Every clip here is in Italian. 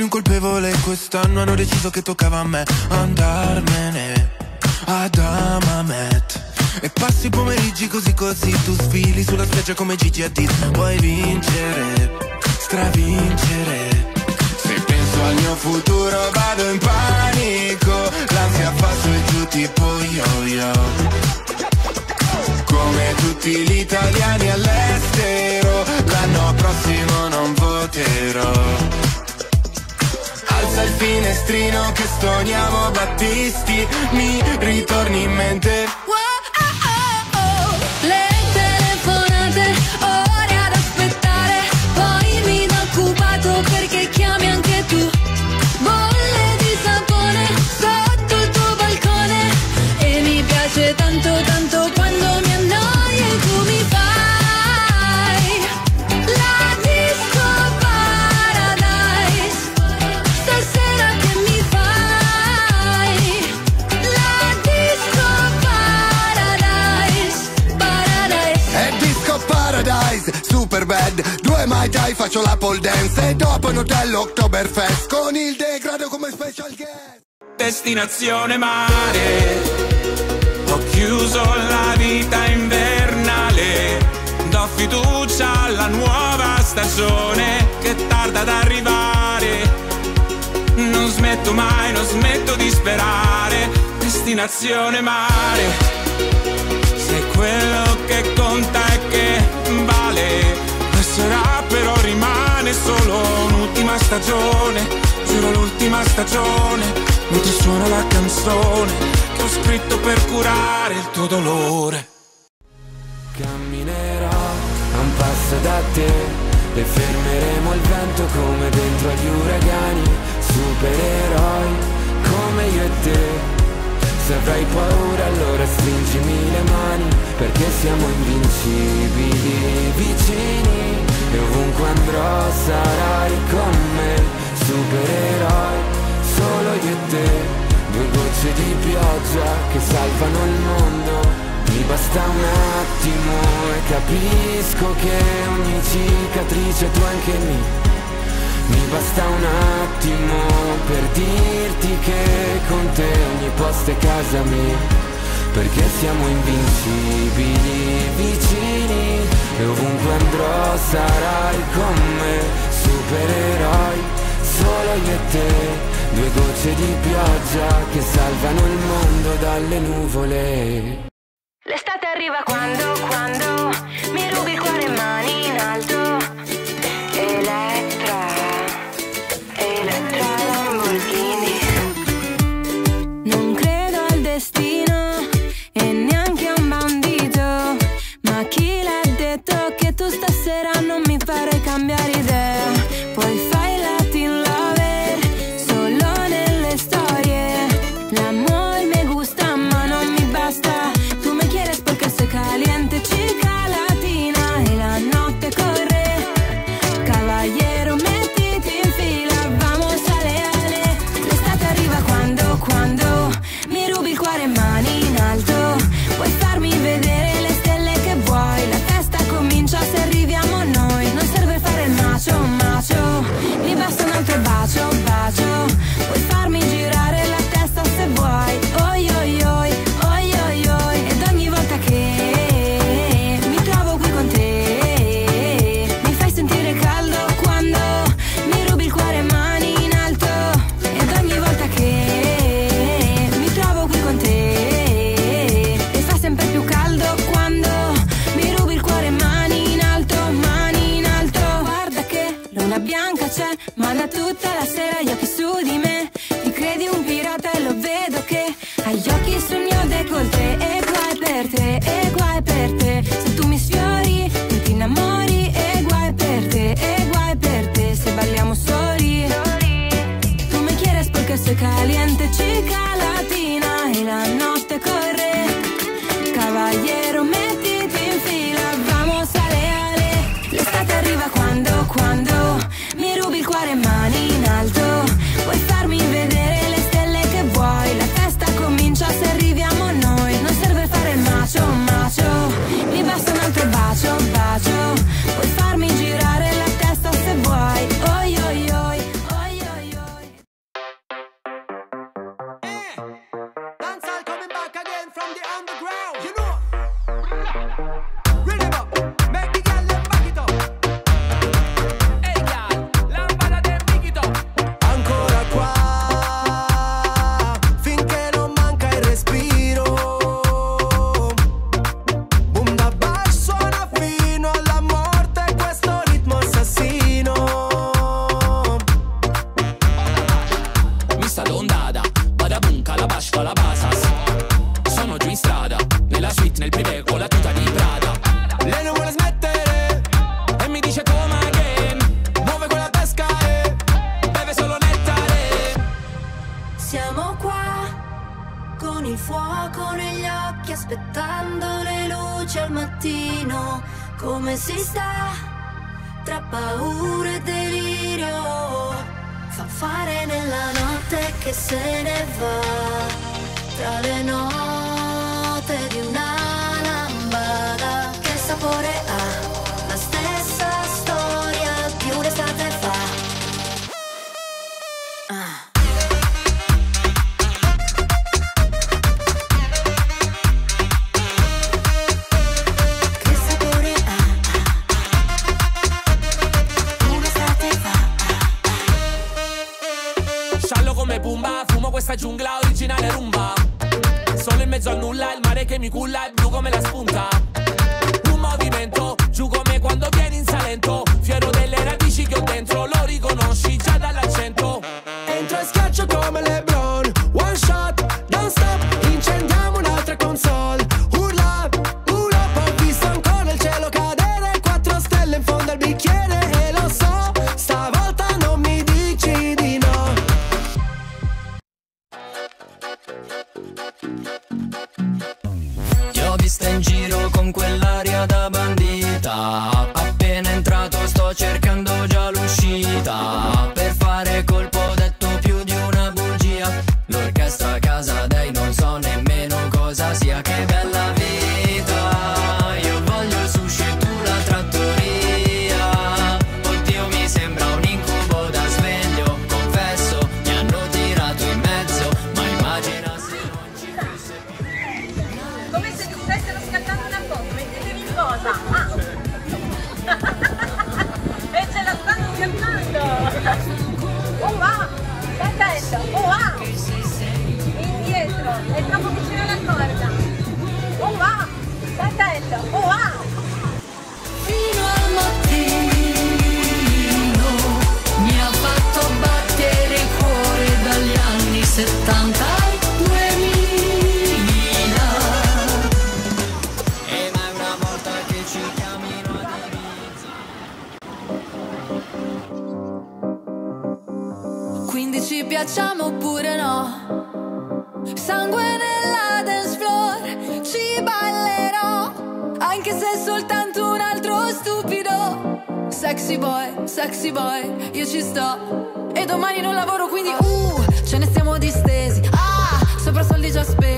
cercare un colpevole Quest'anno hanno deciso che toccava a me. Andarmene ad Amamet. E passi i pomeriggi così così Tu sfili sulla spiaggia come Gigi Hadid. Vuoi vincere, finestrino che stoniamo Battisti, mi ritorni in mente. Faccio la pole dance E dopo in hotel Oktoberfest Con il degrado come special guest Destinazione mare. Ho chiuso la vita invernale. Do fiducia alla nuova stagione che tarda ad arrivare. Non smetto mai, non smetto di sperare. Destinazione mare. Se quello che conta passerà però rimane solo un'ultima stagione. Giuro l'ultima stagione, mentre suona la canzone che ho scritto per curare il tuo dolore. Camminerò a un passo da te e fermeremo il vento come dentro agli uragani, supereroi come io e te. Se avrai paura allora stringimi le mani perché siamo invincibili vicini e ovunque andrò sarai con me, supereroi solo io e te, due gocce di pioggia che salvano il mondo. Mi basta un attimo e capisco che ogni cicatrice tu anche mi. Mi basta un attimo per dirti che con te ogni posto è casa mia Perché siamo invincibili vicini E ovunque andrò sarai con me Supereroi, solo io e te. Due gocce di pioggia che salvano il mondo dalle nuvole. L'estate arriva quando, quando mi rubi il cuore mani aspettando le luci al mattino, come si sta? Tra paura e delirio, fa fare nella notte che se ne va, tra le notti. 击打 Quindi ci piacciamo oppure no? Sangue nella dance floor, ci ballerò, anche se soltanto Sexy boy, sexy boy, io ci sto. E domani non lavoro quindi uh, ce ne stiamo distesi. Ah, sopra soldi già spesi.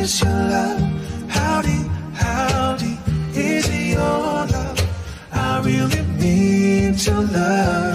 is your love? Howdy, howdy, is it your love? I really mean to love.